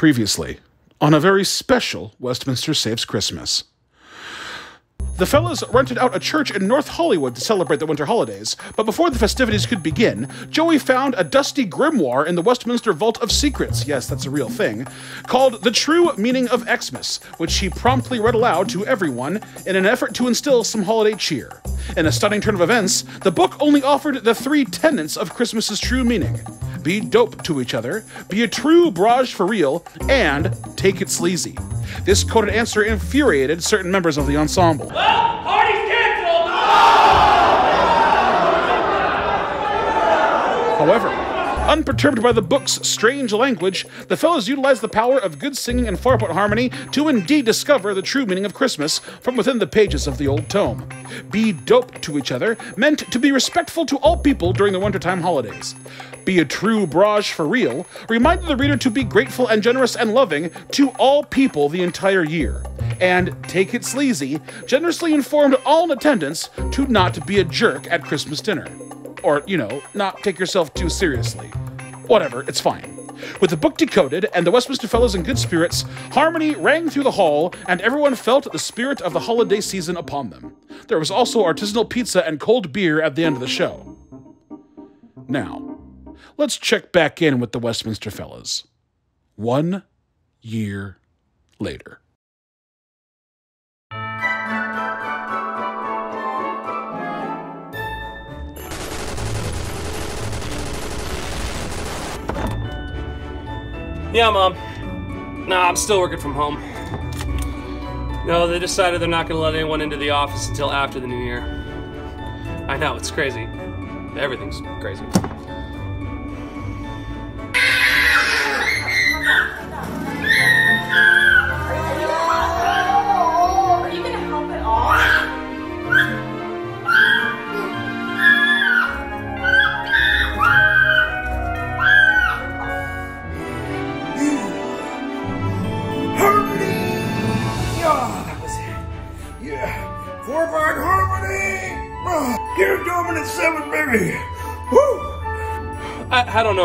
Previously, on a very special Westminster Saves Christmas. The fellas rented out a church in North Hollywood to celebrate the winter holidays, but before the festivities could begin, Joey found a dusty grimoire in the Westminster Vault of Secrets, yes, that's a real thing, called The True Meaning of Xmas, which he promptly read aloud to everyone in an effort to instill some holiday cheer. In a stunning turn of events, the book only offered the three tenets of Christmas's true meaning be dope to each other, be a true barrage for real, and take it sleazy. This coded answer infuriated certain members of the ensemble. However, unperturbed by the book's strange language, the fellows utilized the power of good singing and four-part harmony to indeed discover the true meaning of Christmas from within the pages of the old tome. Be dope to each other meant to be respectful to all people during the wintertime holidays. Be a true barrage for real reminded the reader to be grateful and generous and loving to all people the entire year. And Take It Sleazy generously informed all in attendance to not be a jerk at Christmas dinner or, you know, not take yourself too seriously. Whatever, it's fine. With the book decoded and the Westminster Fellows in good spirits, harmony rang through the hall, and everyone felt the spirit of the holiday season upon them. There was also artisanal pizza and cold beer at the end of the show. Now, let's check back in with the Westminster Fellows. One year later. Yeah, Mom. Nah, I'm still working from home. No, they decided they're not gonna let anyone into the office until after the new year. I know, it's crazy. Everything's crazy.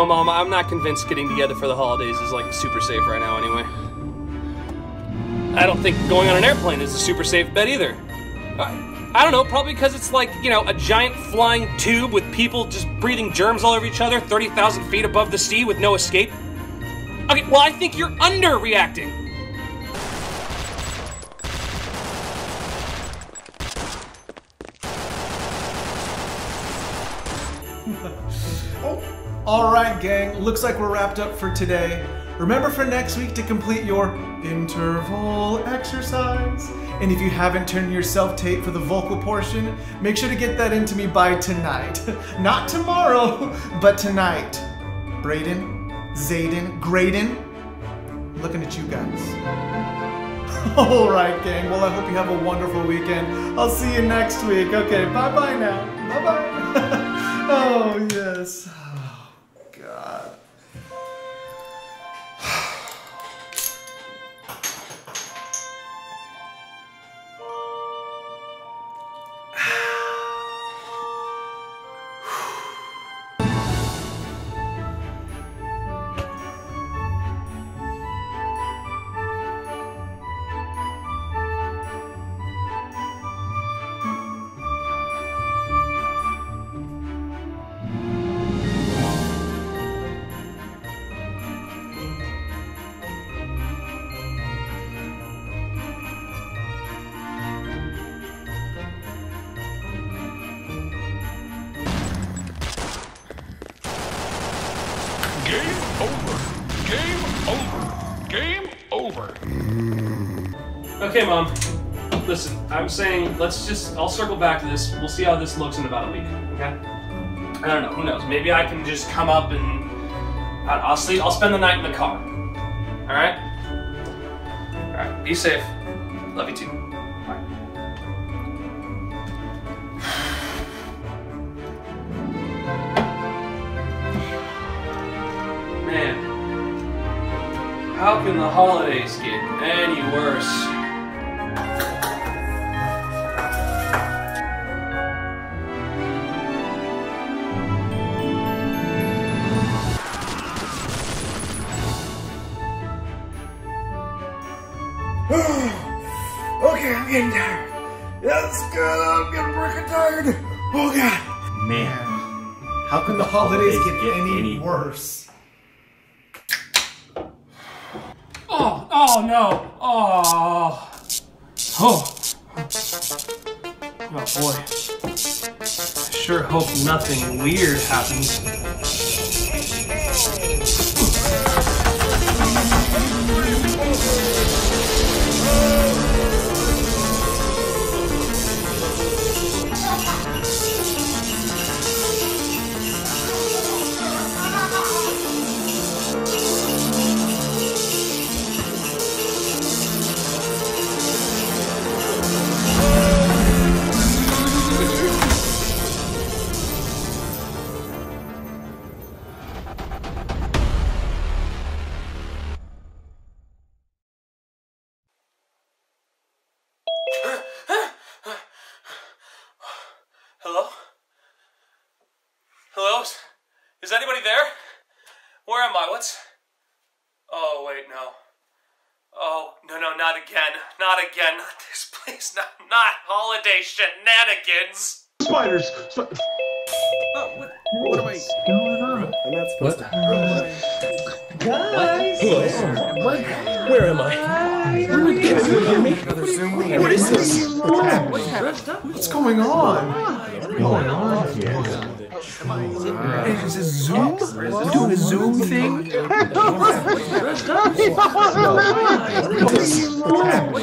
Mom. I'm not convinced getting together for the holidays is like super safe right now, anyway. I don't think going on an airplane is a super safe bet either. I, I don't know, probably because it's like, you know, a giant flying tube with people just breathing germs all over each other 30,000 feet above the sea with no escape. Okay, well, I think you're underreacting. All right, gang. Looks like we're wrapped up for today. Remember for next week to complete your interval exercise. And if you haven't turned your self tape for the vocal portion, make sure to get that into me by tonight. Not tomorrow, but tonight. Braden, Zayden, Graydon, looking at you guys. All right, gang. Well, I hope you have a wonderful weekend. I'll see you next week. Okay, bye bye now. Bye bye. oh, yes. Okay, Mom. Listen, I'm saying let's just, I'll circle back to this. We'll see how this looks in about a week, okay? I don't know, who knows? Maybe I can just come up and I- I'll sleep, I'll spend the night in the car. Alright? Alright, be safe. Love you too. Bye. Man, how can the holidays getting tired. That's good. I'm getting freaking tired. Oh god. Man, How can the holidays get, get any, any- worse? Oh, oh no. Oh. Oh. Oh boy. I sure hope nothing weird happens. not again, not this place, not, not holiday shenanigans. Spiders! Sp oh, what, what am I... What's going on? I'm not supposed what? to... Guys! Hello. What? Where am I? Hi, Where are Can you hear me? What is this? What's, What's, What's going on? What's going on here? Is this Zoom? You doing a Zoom thing?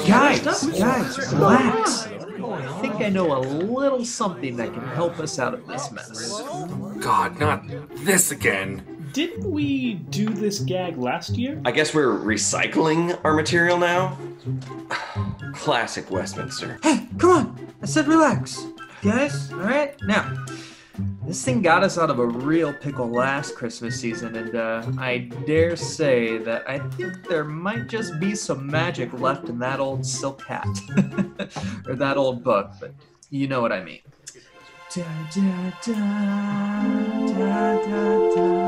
Guys, guys, relax. I think I know a little something that can help us out of this mess. God, not this again. Didn't we do this gag last year? I guess we're recycling our material now? Classic Westminster. Hey, come on! I said relax. Guys, alright? Now, this thing got us out of a real pickle last Christmas season, and uh, I dare say that I think there might just be some magic left in that old silk hat. or that old book, but you know what I mean. Da, da, da, da, da, da,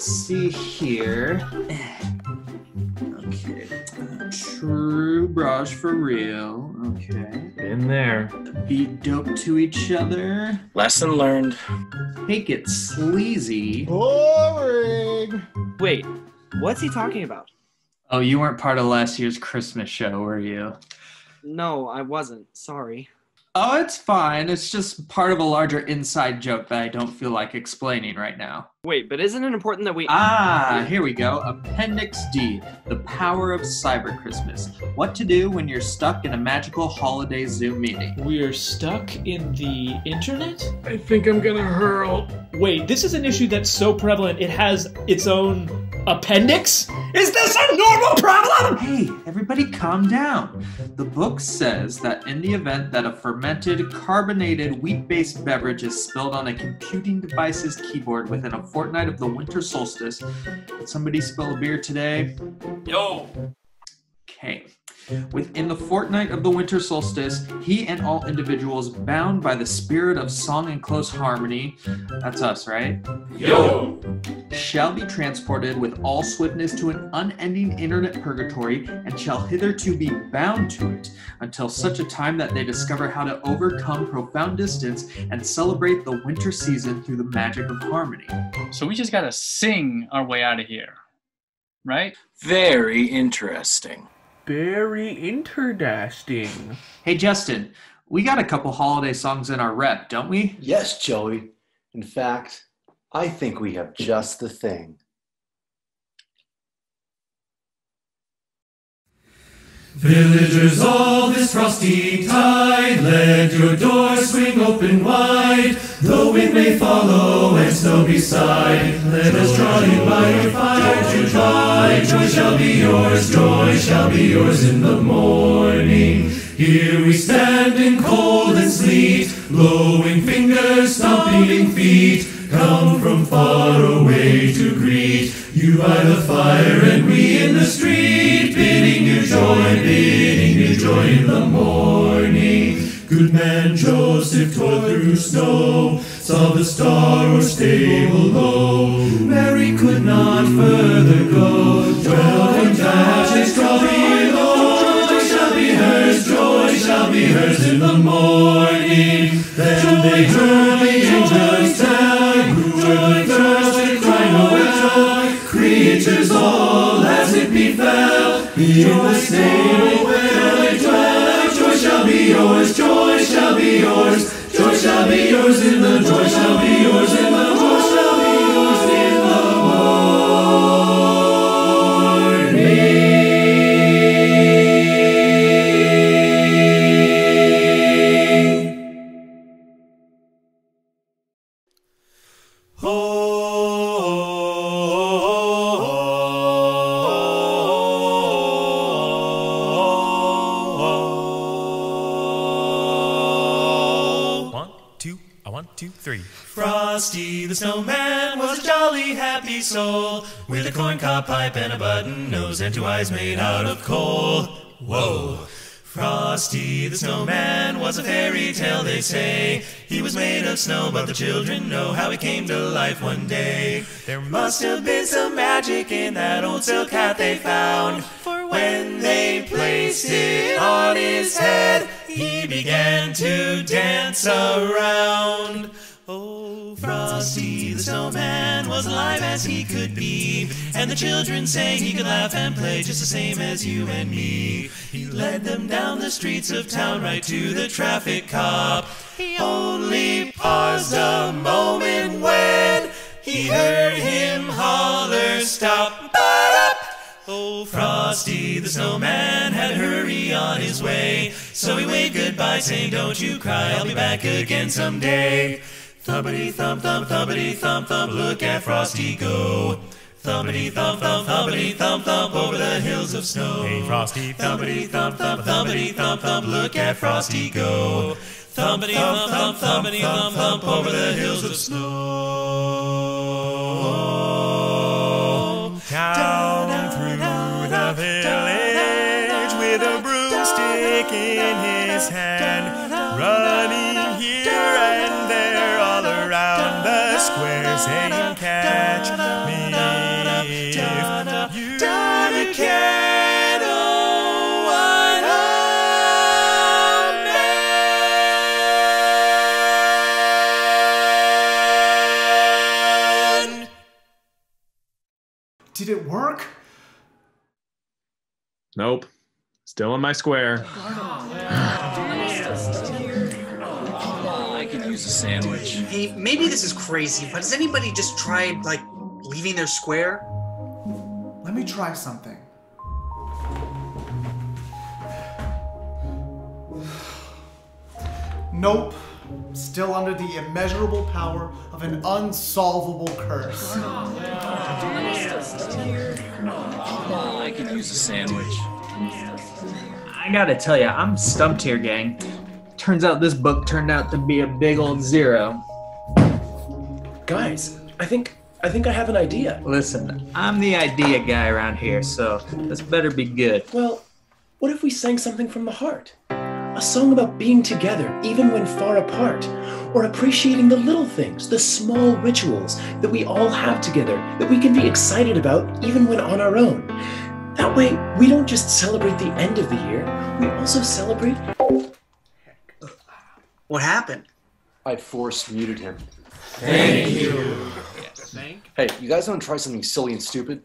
let's see here. Okay. True brush for real. Okay. In there. Be dope to each other. Lesson learned. Take it sleazy. Boring. Wait, what's he talking about? Oh, you weren't part of last year's Christmas show, were you? No, I wasn't. Sorry. Oh, it's fine. It's just part of a larger inside joke that I don't feel like explaining right now. Wait, but isn't it important that we. Ah, here we go. Appendix D The Power of Cyber Christmas. What to do when you're stuck in a magical holiday Zoom meeting. We're stuck in the internet? I think I'm gonna hurl. Wait, this is an issue that's so prevalent it has its own appendix? Is this a normal problem? Hey, everybody calm down. The book says that in the event that a fermented, carbonated, wheat based beverage is spilled on a computing device's keyboard within a fortnight of the winter solstice, did somebody spill a beer today? Yo. Okay. Within the fortnight of the winter solstice, he and all individuals bound by the spirit of song and close harmony, that's us, right? Yo. Shall be transported with all swiftness to an unending internet purgatory and shall hitherto be bound to it until such a time that they discover how to overcome profound distance and celebrate the winter season through the magic of harmony. So we just gotta sing our way out of here, right? Very interesting. Very interdasting. Hey, Justin, we got a couple holiday songs in our rep, don't we? Yes, Joey. In fact, I think we have just the thing. Villagers all this frosty tide, let your doors swing open wide. The wind may follow and snow beside. Let us draw you by your fire to dry. Joy shall be yours, joy shall be yours in the morning. Here we stand in cold and sleet, blowing fingers, stomping feet. Come from far away to greet you by the fire snow, saw the star or stable below. Mary could not further go, dwelt in dashes low. Joy shall be hers, joy shall be hers in the morning. Then they heard the angels tell, who were thirsty, cry Noel. Creatures all as it befell, in the stable where they dwell. Joy shall be yours, joy shall be yours, joy yours in the joy shall be yours the snowman was a jolly happy soul with a corncob pipe and a button nose and two eyes made out of coal. Whoa. Frosty the snowman was a fairy tale, they say. He was made of snow, but the children know how he came to life one day. There must have been some magic in that old silk hat they found. For when they placed it on his head, he began to dance around. Was alive as he could be, and the children say he could laugh and play just the same as you and me. He led them down the streets of town right to the traffic cop. He only paused a moment when he heard him holler, "Stop!" Ba-da! Oh, Frosty the snowman had hurry on his way. So he waved goodbye, saying, Don't you cry, I'll be back again someday. Thumpity thump thump, thumpity thump thump, look at Frosty go. Thumpity thump thump, thumpity thump thump, over the hills of snow. Hey, Frosty. Thumpity thump thump, thumpity thump thump, look at Frosty go. Thumpity thump thump, thumpity thump thump, over the hills of snow. Down through the village with a broomstick in his hand, square, saying, "Catch me if you can." Oh, what a man! Did it work? Nope. Still in my square. I a sandwich. Hey, maybe this is crazy, but has anybody just tried, like, leaving their square? Let me try something. Nope. Still under the immeasurable power of an unsolvable curse. Oh, I could use a sandwich. I gotta tell you, I'm stumped here, gang. Turns out this book turned out to be a big old zero. Guys, I think I think I have an idea. Listen, I'm the idea guy around here, so this better be good. Well, what if we sang something from the heart? A song about being together, even when far apart, or appreciating the little things, the small rituals that we all have together that we can be excited about even when on our own. That way, we don't just celebrate the end of the year, we also celebrate. What happened? I force muted him. Thank you. Hey, you guys want to try something silly and stupid?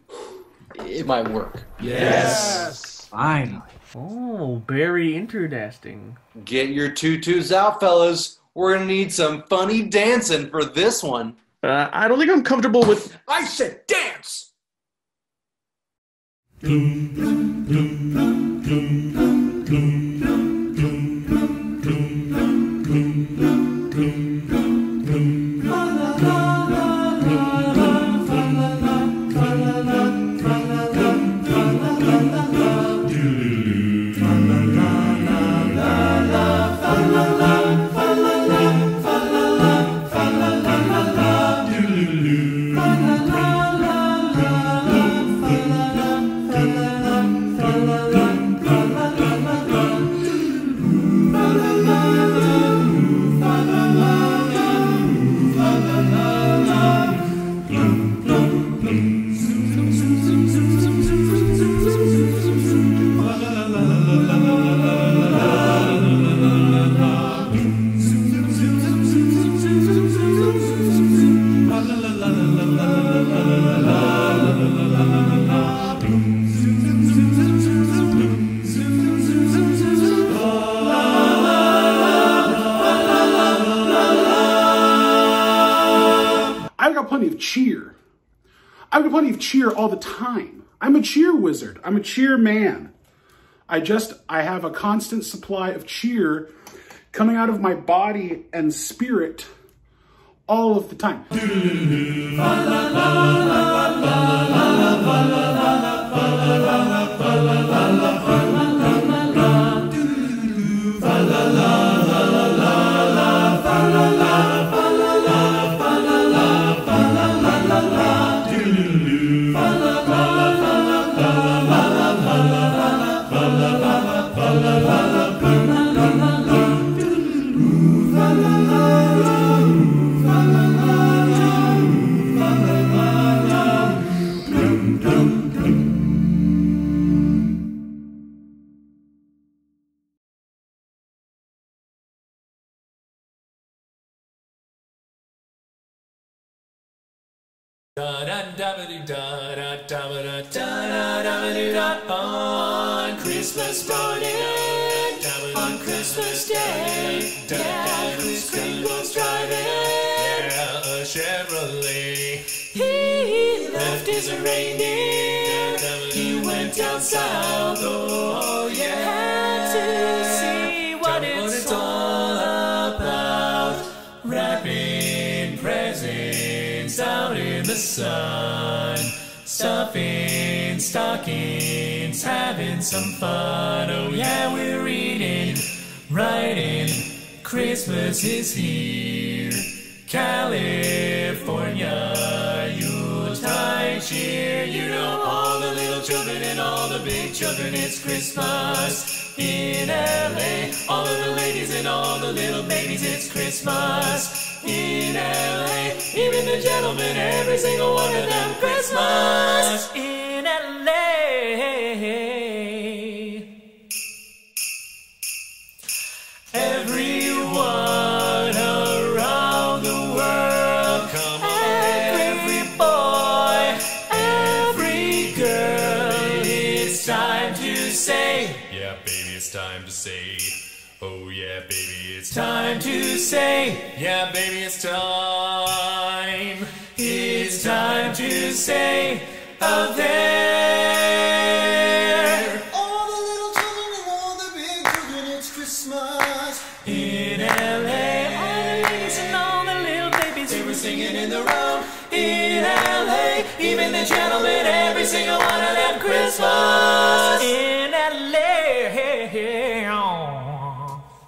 It might work. Yes. Finally. Oh, very interesting. Get your tutus out, fellas. We're gonna need some funny dancing for this one. Uh, I don't think I'm comfortable with. I said dance! Fa all the time. I'm a cheer wizard. I'm a cheer man. I just, I have a constant supply of cheer coming out of my body and spirit all of the time. On Christmas morning, on Christmas Day, yeah, Kris Kringle's driving, a Chevrolet. He left his reindeer, he went down south, oh yeah, had to see what it's all about. Wrapping presents out in the sun, stuffing stockings, having some fun. Oh yeah, we're reading, writing. Christmas is here. California, Yuletide cheer. You know all the little children and all the big children. It's Christmas in LA. All of the ladies and all the little babies. It's Christmas in LA. Even the gentlemen, every single one of them. Christmas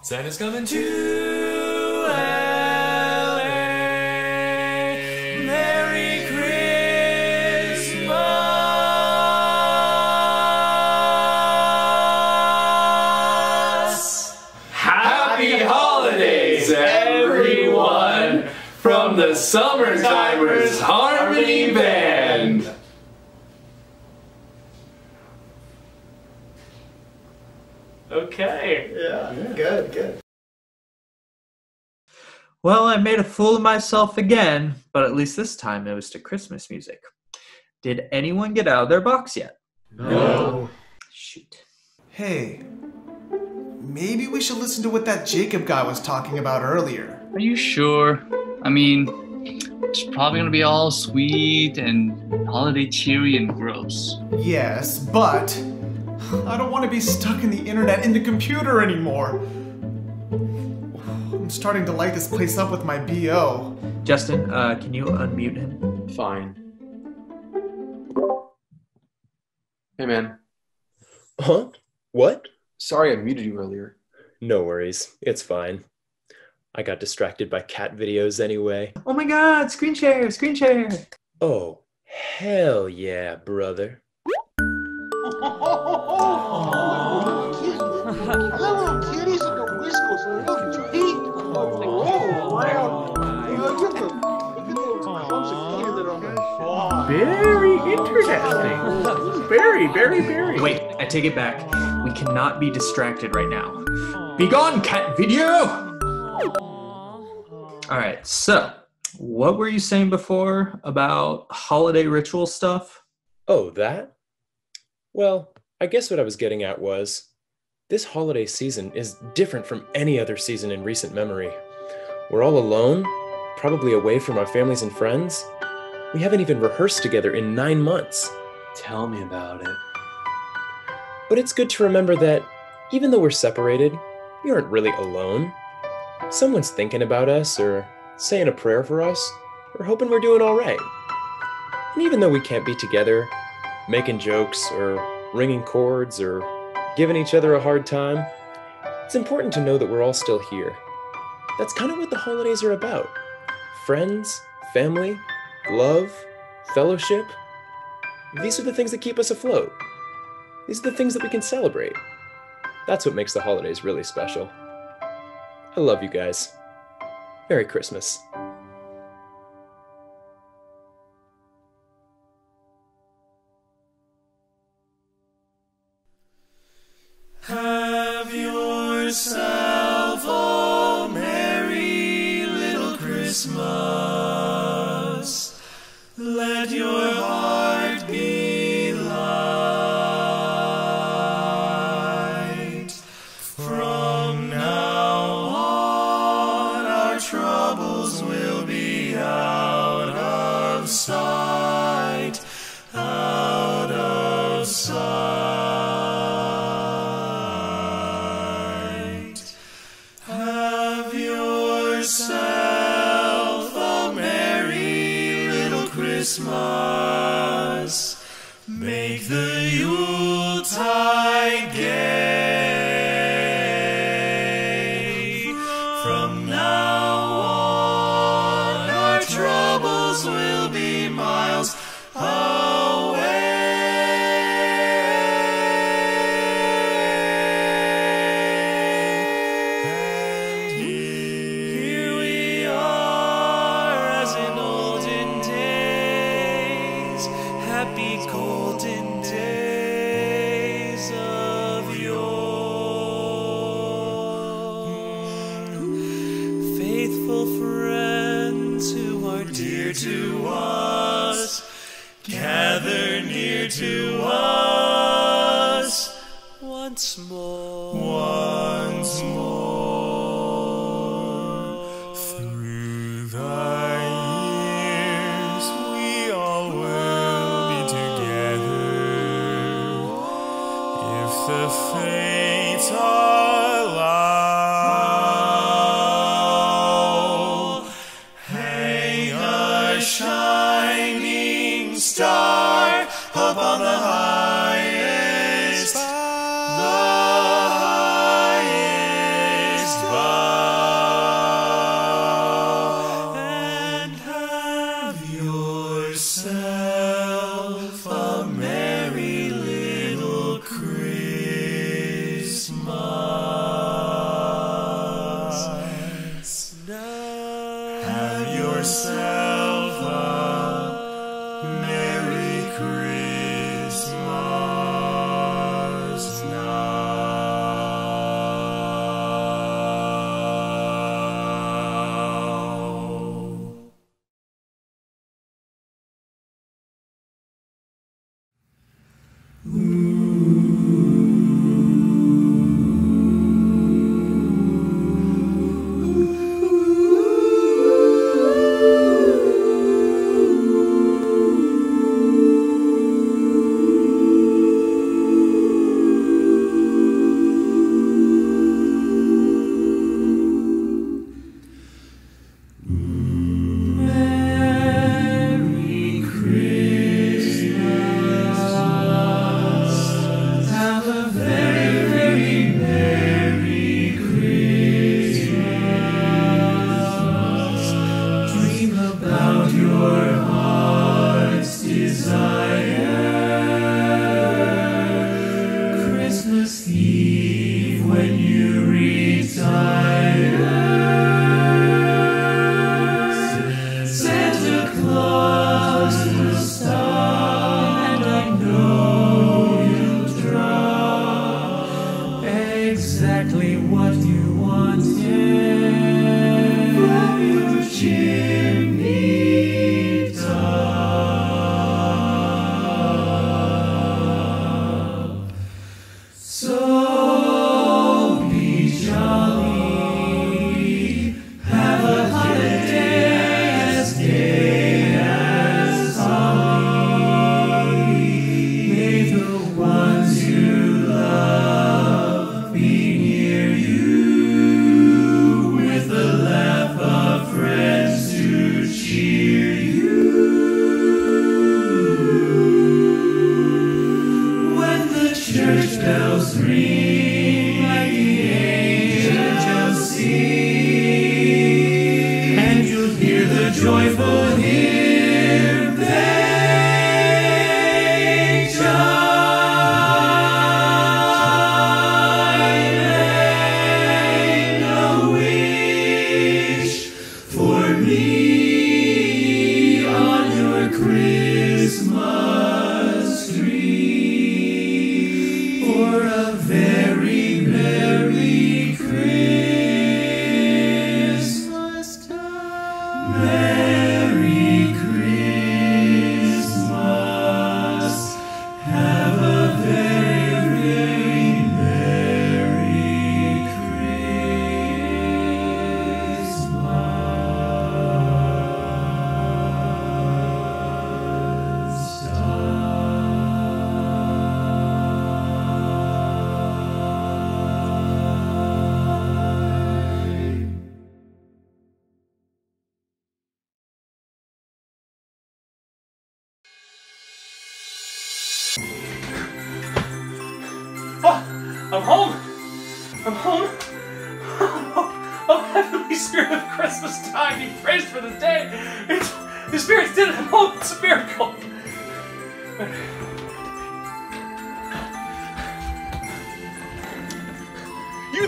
Santa's coming to LA. Merry Christmas. Happy holidays, everyone, from the Summertimers Harmony Band. Okay. Yeah, good, good. Well, I made a fool of myself again, but at least this time it was to Christmas music. Did anyone get out of their box yet? No. Shoot. Hey, maybe we should listen to what that Jacob guy was talking about earlier. Are you sure? I mean, it's probably gonna be all sweet and holiday cheery and gross. Yes, but I don't want to be stuck in the internet in the computer anymore. I'm starting to light this place up with my BO. Justin, uh, can you unmute him? Fine. Hey, man. Huh? What? Sorry I muted you earlier. No worries. It's fine. I got distracted by cat videos anyway. Oh my god, screen share, screen share. Oh, hell yeah, brother. Very interesting. Very, very, very. Wait, I take it back. We cannot be distracted right now. Be gone, cat video! Alright, so what were you saying before about holiday ritual stuff? Oh, that? Well, I guess what I was getting at was this holiday season is different from any other season in recent memory. We're all alone, probably away from our families and friends, We haven't even rehearsed together in nine months. Tell me about it. But it's good to remember that even though we're separated, we aren't really alone. Someone's thinking about us, or saying a prayer for us, or hoping we're doing all right. And even though we can't be together, making jokes, or ringing chords, or giving each other a hard time, it's important to know that we're all still here. That's kind of what the holidays are about friends, family, love, fellowship. These are the things that keep us afloat. These are the things that we can celebrate. That's what makes the holidays really special. I love you guys. Merry Christmas. Have yourself a merry little Christmas.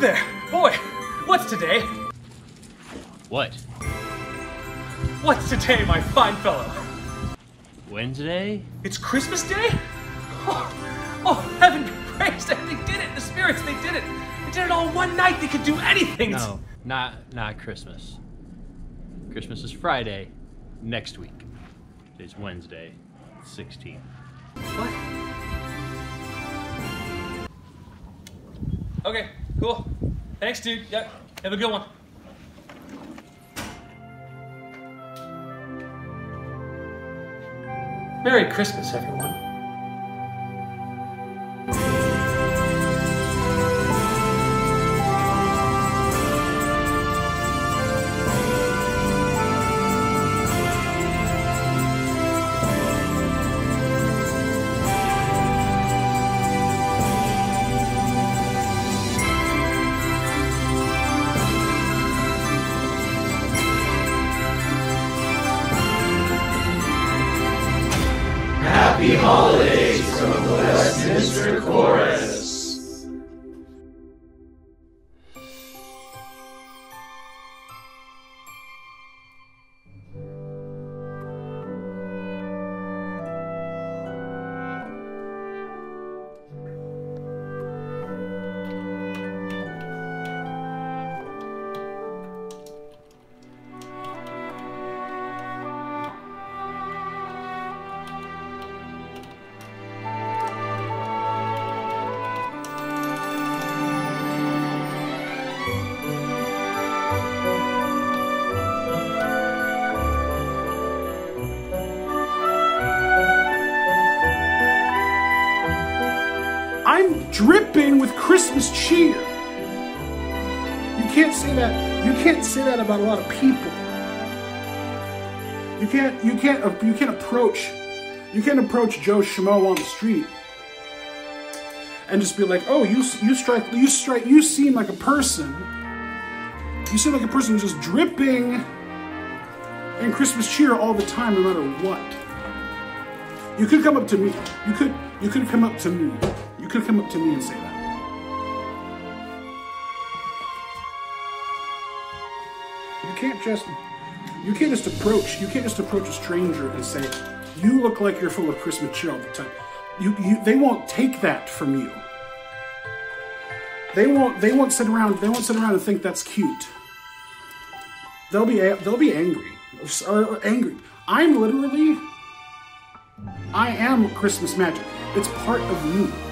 There, boy. What's today? What? What's today, my fine fellow? Wednesday? It's Christmas Day? Oh, oh, heaven be praised. They did it. The spirits, they did it. They did it all one night. They could do anything. No, not not Christmas. Christmas is Friday, next week. Today's Wednesday, 16th. What? Okay, cool. Thanks, dude. Yep. Have a good one. Merry Christmas, everyone. Dripping with Christmas cheer. You can't say that. You can't say that about a lot of people. You can't. You can't. You can't approach. You can't approach Joe Schmo on the street and just be like, "Oh, you you strike. You strike. You seem like a person. You seem like a person just dripping in Christmas cheer all the time, no matter what." You could come up to me. You could. You could come up to me. Could come up to me and say that. You can't just you can't just approach you can't just approach a stranger and say, you look like you're full of Christmas cheer all the time. You, you they won't take that from you. They won't they won't sit around they won't sit around and think that's cute. They'll be they'll be angry. Angry. I'm literally I am Christmas magic. It's part of me.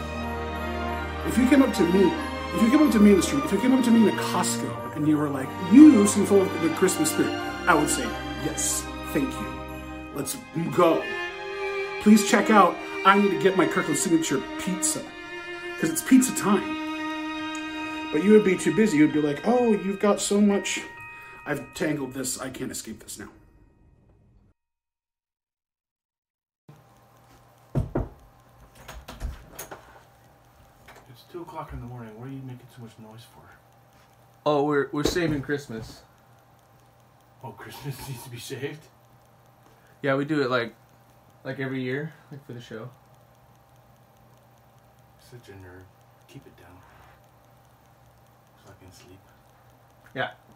If you came up to me, if you came up to me in the street, if you came up to me in a Costco and you were like, you seem full of the Christmas spirit, I would say, yes, thank you. Let's go. Please check out, I need to get my Kirkland signature pizza. Because it's pizza time. But you would be too busy. You'd be like, oh, you've got so much. I've tangled this. I can't escape this now. It's two o'clock in the morning. What are you making so much noise for? Oh, we're we're saving Christmas. Oh, Christmas needs to be saved. Yeah, we do it like like every year, like for the show. Such a nerd. Keep it down. So I can sleep. Yeah, yeah.